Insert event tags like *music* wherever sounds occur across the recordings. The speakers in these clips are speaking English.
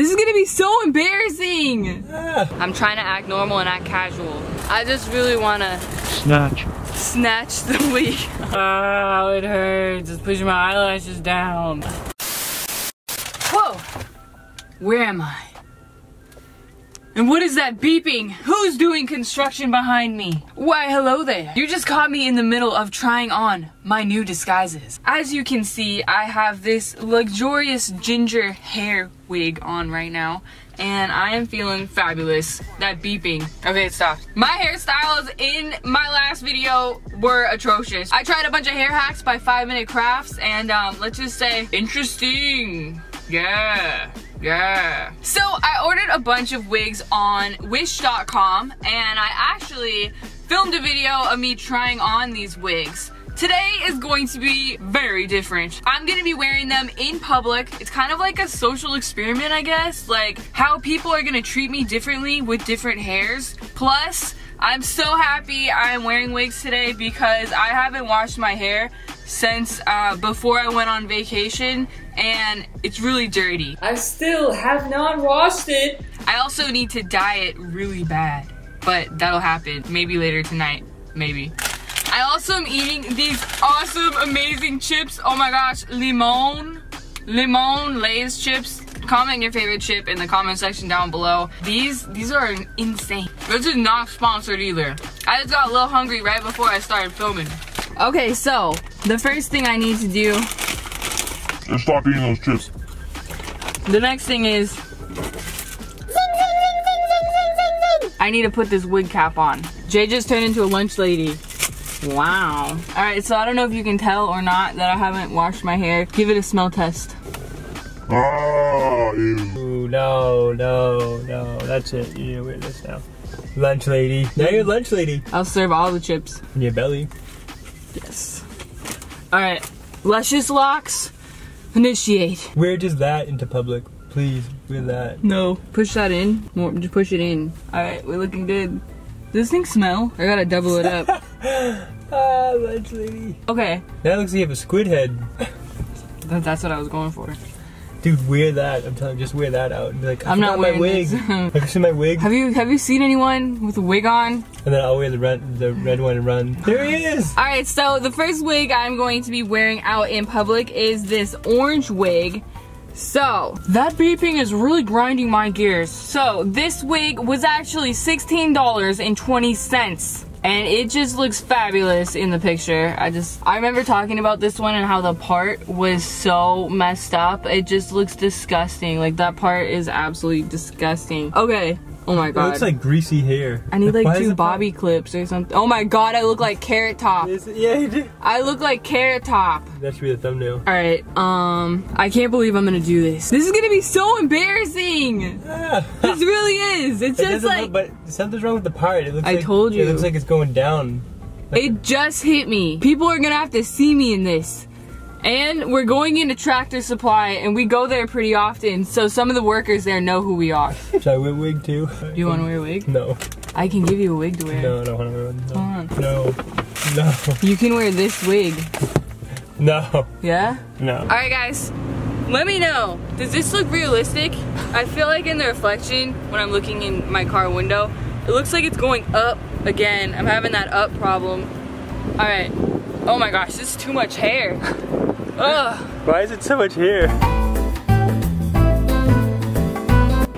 This is gonna be so embarrassing. Ah. I'm trying to act normal and act casual. I just really wanna Snatch. snatch the *laughs* wig. Oh, it hurts. Just pushing my eyelashes down. Whoa! Where am I? And what is that beeping? Who's doing construction behind me? Why, hello there. You just caught me in the middle of trying on my new disguises. As you can see, I have this luxurious ginger hair wig on right now. And I am feeling fabulous. That beeping. Okay, it stopped. My hairstyles in my last video were atrocious. I tried a bunch of hair hacks by 5 Minute Crafts and um, let's just say, interesting. Yeah. Yeah. So I ordered a bunch of wigs on wish.com and I actually filmed a video of me trying on these wigs. Today is going to be very different. I'm gonna be wearing them in public. It's kind of like a social experiment, I guess. Like how people are gonna treat me differently with different hairs. Plus, I'm so happy I'm wearing wigs today because I haven't washed my hair since uh, before I went on vacation and it's really dirty. I still have not washed it. I also need to dye it really bad, but that'll happen maybe later tonight, maybe. I also am eating these awesome, amazing chips. Oh my gosh, limon, limon Lay's chips. Comment your favorite chip in the comment section down below. These, these are insane. This is not sponsored either. I just got a little hungry right before I started filming. Okay, so the first thing I need to do, And stop eating those chips. the next thing is, I need to put this wig cap on. Jay just turned into a lunch lady. Wow. All right, so I don't know if you can tell or not that I haven't washed my hair. Give it a smell test. Ah, ew. Ooh, no, no, no. That's it. You need to wear this now. Lunch lady. Now you're lunch lady. I'll serve all the chips. In your belly. Yes. All right, luscious locks, initiate. Where does that into public. Please, wear that. No. Push that in. More, just push it in. All right, we're looking good. Does this thing smell? I gotta double it up. *laughs* Ah, lunch lady. Okay, That looks like you have a squid head. that's what I was going for. Dude, wear that. I'm telling you, just wear that out and be like, I I'm not forgot my wig. have you seen my wig? Have you have you seen anyone with a wig on? And then I'll wear the red, the red one and run. There he is. All right, so the first wig I'm going to be wearing out in public is this orange wig. So, that beeping is really grinding my gears. So, this wig was actually $16.20. And it just looks fabulous in the picture. I just, I remember talking about this one and how the part was so messed up. It just looks disgusting. Like, that part is absolutely disgusting. Okay. Oh my god. It looks like greasy hair. I need like two bobby clips or something. Oh my god, I look like Carrot Top. Yeah, you do. I look like Carrot Top. That should be the thumbnail. Alright, um, I can't believe I'm gonna do this. This is gonna be so embarrassing. Ah. *laughs* This really is. It's It just like, look, but something's wrong with the part. It looks I like, told you. It looks like it's going down. it just hit me. People are gonna have to see me in this. And we're going into Tractor Supply and we go there pretty often, so some of the workers there know who we are. *laughs* Should I wear a wig too? Do you wanna wear a wig? No. I can give you a wig to wear. No, I don't want to wear one. No. Come on. No. No. You can wear this wig. No. Yeah? No. Alright guys, let me know. Does this look realistic? I feel like in the reflection, when I'm looking in my car window, it looks like it's going up again. I'm having that up problem. Alright. Oh my gosh, this is too much hair. *laughs* Ugh. Why is it so much hair?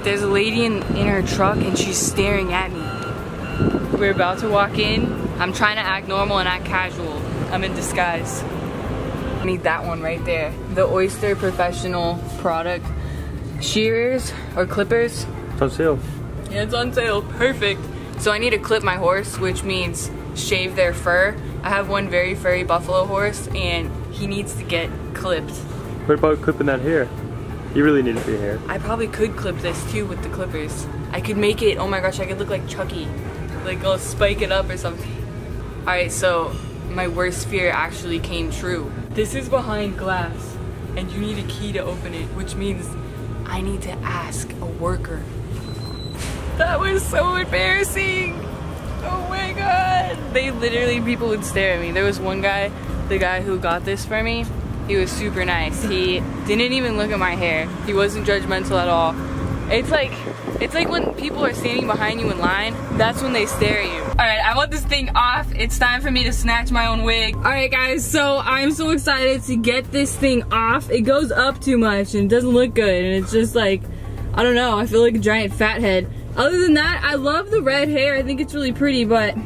There's a lady in, in her truck and she's staring at me. We're about to walk in. I'm trying to act normal and act casual. I'm in disguise. I need that one right there. The Oster Professional product. Shearers or clippers. It's on sale. Yeah, it's on sale. Perfect. So I need to clip my horse, which means shave their fur. I have one very furry buffalo horse and he needs to get clipped. What about clipping that hair? You really need it for your hair. I probably could clip this too with the clippers. I could make it, oh my gosh, I could look like Chucky. Like I'll spike it up or something. Alright, so my worst fear actually came true. This is behind glass and you need a key to open it, which means I need to ask a worker. That was so embarrassing. Oh my god. They literally, people would stare at me. There was one guy, the guy who got this for me, he was super nice. He didn't even look at my hair. He wasn't judgmental at all. It's like, it's like when people are standing behind you in line, that's when they stare at you. All right, I want this thing off. It's time for me to snatch my own wig. All right, guys, so I'm so excited to get this thing off. It goes up too much and it doesn't look good. And it's just like, I don't know, I feel like a giant fat head. Other than that, I love the red hair. I think it's really pretty, but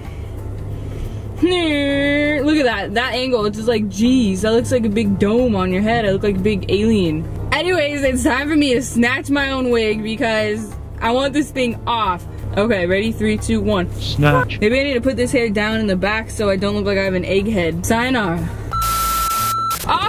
Look at that, that angle, it's just like, geez, that looks like a big dome on your head. I look like a big alien. Anyways, it's time for me to snatch my own wig because I want this thing off. Okay, ready? Three, two, one. Snatch. Maybe I need to put this hair down in the back so I don't look like I have an egghead. Sayonara.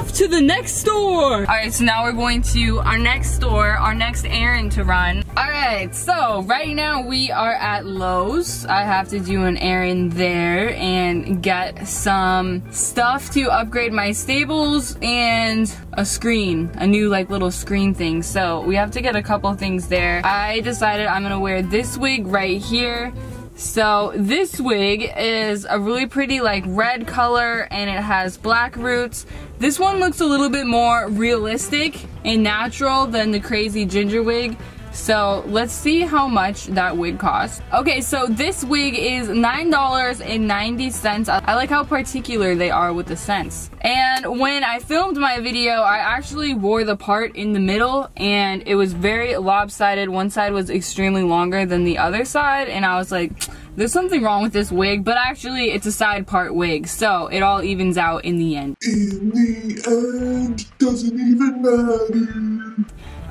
Off to the next store! Alright, so now we're going to our next store, our next errand to run. Alright, so right now we are at Lowe's. I have to do an errand there and get some stuff to upgrade my stables and a screen, a new like little screen thing. So we have to get a couple things there. I decided I'm gonna wear this wig right here so this wig is a really pretty like red color and it has black roots. This one looks a little bit more realistic and natural than the crazy ginger wig. So let's see how much that wig costs. Okay, so this wig is $9.90. I like how particular they are with the cents. And when I filmed my video, I actually wore the part in the middle and it was very lopsided. One side was extremely longer than the other side and I was like, there's something wrong with this wig, but actually it's a side part wig, so it all evens out in the end. In the end, doesn't even matter.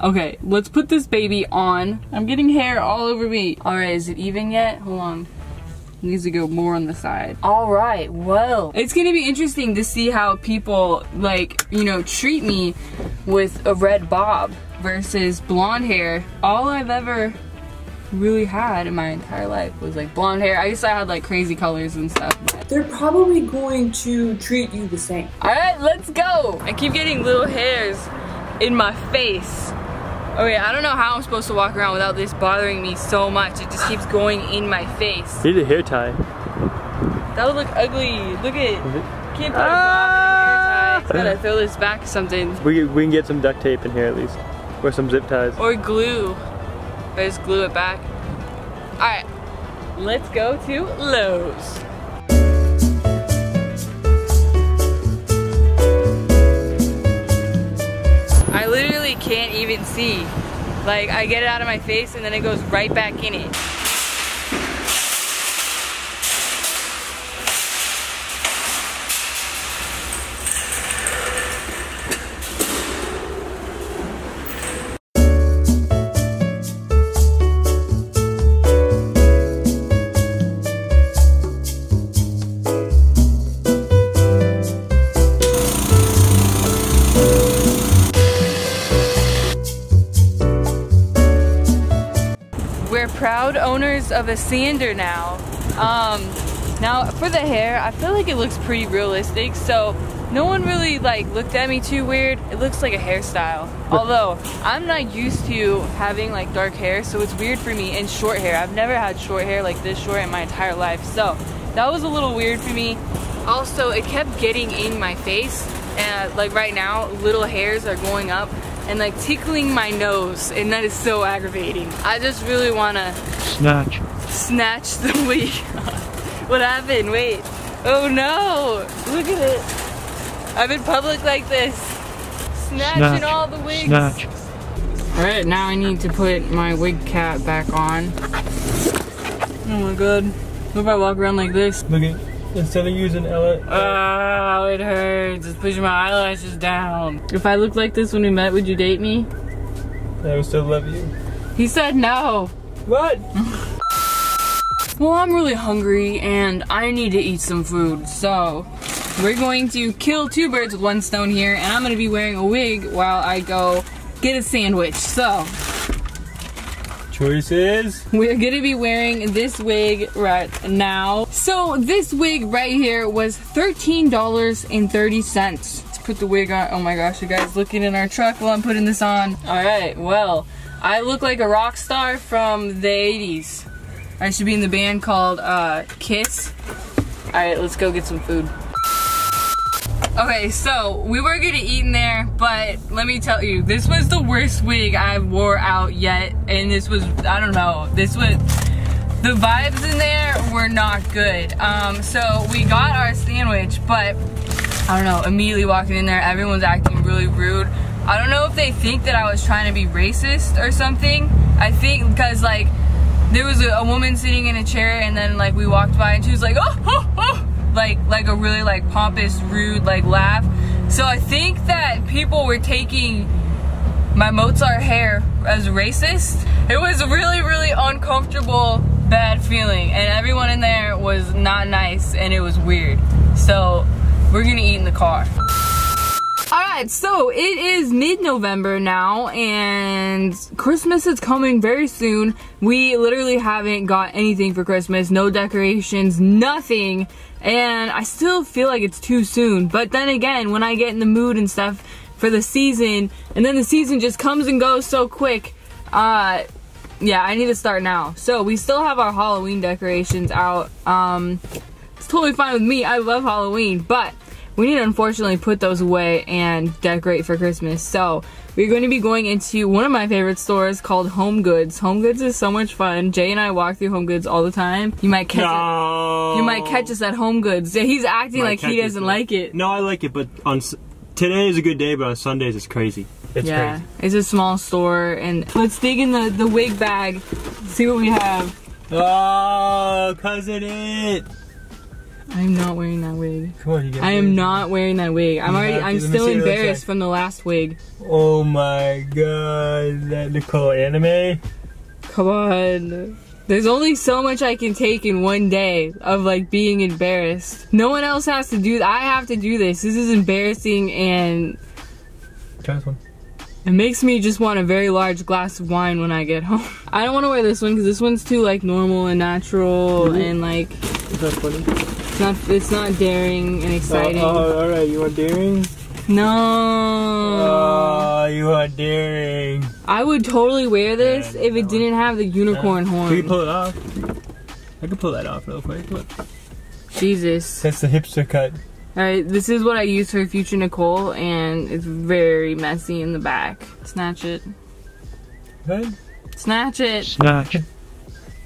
Okay, let's put this baby on. I'm getting hair all over me. All right, is it even yet? Hold on. It needs to go more on the side. All right, well. It's gonna be interesting to see how people like, you know, treat me with a red bob versus blonde hair. All I've ever really had in my entire life was like blonde hair. I guess I had like crazy colors and stuff. They're probably going to treat you the same. All right, let's go. I keep getting little hairs in my face. Okay, I don't know how I'm supposed to walk around without this bothering me so much. It just keeps going in my face. Need a hair tie. That would look ugly. Look at Can't put Ah! a hair tie. It's gotta *laughs* fill this back or something. We, we can get some duct tape in here at least. Or some zip ties. Or glue. I just glue it back. Alright, let's go to Lowe's. I literally can't even see. Like, I get it out of my face and then it goes right back in it. Of a sander now. Um, now for the hair, I feel like it looks pretty realistic. So no one really like looked at me too weird. It looks like a hairstyle. Although I'm not used to having like dark hair, so it's weird for me and short hair. I've never had short hair like this short in my entire life. So that was a little weird for me. Also, it kept getting in my face and like right now, little hairs are going up and like tickling my nose and that is so aggravating. I just really wanna Snatch. snatch the *laughs* wig. what happened? Wait. Oh no! Look at it. I'm in public like this. Snatching Snatch. all the wigs. Snatch. Alright, now I need to put my wig cap back on. Oh my god. What if I walk around like this? Look at, instead of using Ella, Oh, ah, it hurts. It's pushing my eyelashes down. If I looked like this when we met, would you date me? I would still love you. He said no. What? *laughs* Well, I'm really hungry and I need to eat some food, so we're going to kill two birds with one stone here, and I'm gonna be wearing a wig while I go get a sandwich. So, Choices. we're gonna be wearing this wig right now. So, this wig right here was $13.30. Let's put the wig on. Oh my gosh, you guys looking in our truck while I'm putting this on. Alright, well, I look like a rock star from the 80s. I should be in the band called uh, Kiss. Alright, let's go get some food. Okay, so we were gonna eat in there, but let me tell you, this was the worst wig I wore out yet, and this was, I don't know, this was, the vibes in there were not good. Um, so we got our sandwich, but I don't know, immediately walking in there, everyone's acting really rude. I don't know if they think that I was trying to be racist or something. I think because like, there was a, a woman sitting in a chair and then like we walked by and she was like, oh, oh, oh like like a really like pompous, rude like laugh. So I think that people were taking my Mozart hair as racist. It was really, really uncomfortable, bad feeling. And everyone in there was not nice and it was weird. So we're gonna eat in the car. So it is mid-November now and Christmas is coming very soon. We literally haven't got anything for Christmas, no decorations, nothing. And I still feel like it's too soon. But then again, when I get in the mood and stuff for the season, and then the season just comes and goes so quick, uh, yeah, I need to start now. So we still have our Halloween decorations out. Um, it's totally fine with me. I love Halloween, but we need to unfortunately put those away and decorate for Christmas. So we're going to be going into one of my favorite stores called Home Goods. Home Goods is so much fun. Jay and I walk through Home Goods all the time. You might catch no. it. You might catch us at Home Goods. Yeah, *laughs* he's acting Might like he doesn't there. like it. No, I like it, but on today is a good day, but on Sundays it's crazy. It's yeah, crazy. it's a small store, and let's dig in the the wig bag, see what we have. Oh, Cousin Itt. I'm not wearing that wig. Come on, you get I am not wearing that wig. I'm You already. I'm still embarrassed from the last wig. Oh my god, that Nicole anime. Come on. There's only so much I can take in one day of like being embarrassed. No one else has to do. I have to do this. This is embarrassing, and Try this one. it makes me just want a very large glass of wine when I get home. *laughs* I don't want to wear this one because this one's too like normal and natural and like Is that funny? It's not. It's not daring and exciting. Oh, oh all right. You want daring? No. Oh, you want daring? I would totally wear this Yeah, if it didn't have the unicorn horn. Can you pull it off? I can pull that off real quick. Look. Jesus. That's the hipster cut. Alright, this is what I use for future Nicole, and it's very messy in the back. Snatch it. Good. Snatch it. Snatch.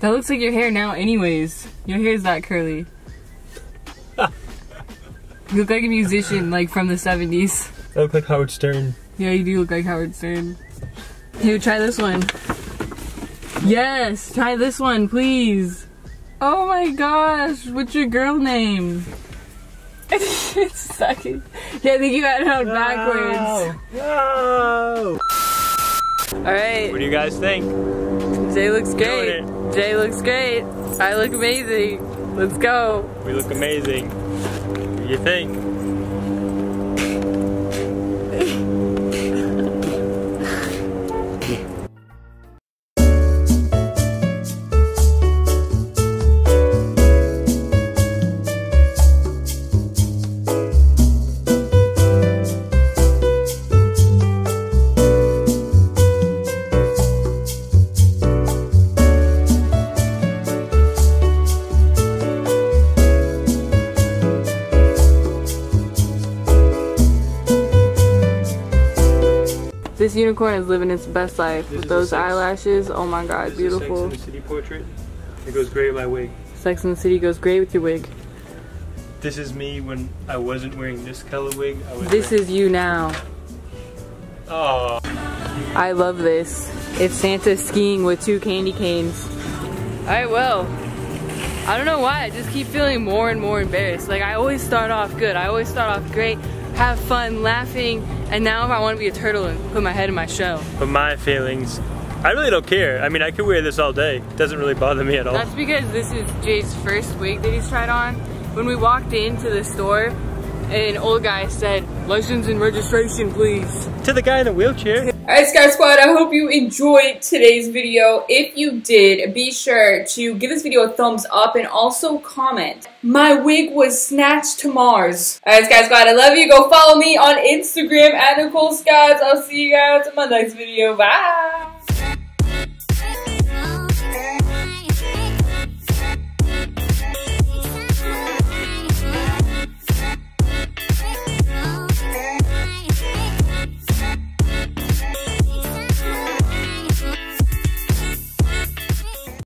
That looks like your hair now, anyways. Your hair's that curly. You look like a musician, like from the 70s. I look like Howard Stern. Yeah, you do look like Howard Stern. Here, try this one. Yes, try this one, please. Oh my gosh, what's your girl name? *laughs* it's sucking. Yeah, I think you got it on backwards. No. Alright, What do you guys think? Jay looks great. Jay looks great. I look amazing. Let's go. We look amazing. You think? This unicorn is living its best life This with those eyelashes. Oh my god, beautiful. Sex and the City portrait. It goes great with my wig. Sex in the City goes great with your wig. This is me when I wasn't wearing this color wig. I was This is you now. Oh. I love this. It's Santa skiing with two candy canes. Alright, well. I don't know why, I just keep feeling more and more embarrassed. Like, I always start off good. I always start off great, have fun, laughing, and now if I want to be a turtle and put my head in my shell. But my feelings, I really don't care. I mean, I could wear this all day. It doesn't really bother me at all. That's because this is Jay's first wig that he's tried on. When we walked into the store, an old guy said, license and registration, please. to the guy in the wheelchair. Alright Sky Squad, I hope you enjoyed today's video. If you did, be sure to give this video a thumbs up and also comment. My wig was snatched to Mars. Alright Sky Squad, I love you. Go follow me on Instagram at Nicole Skyes. I'll see you guys in my next video. Bye!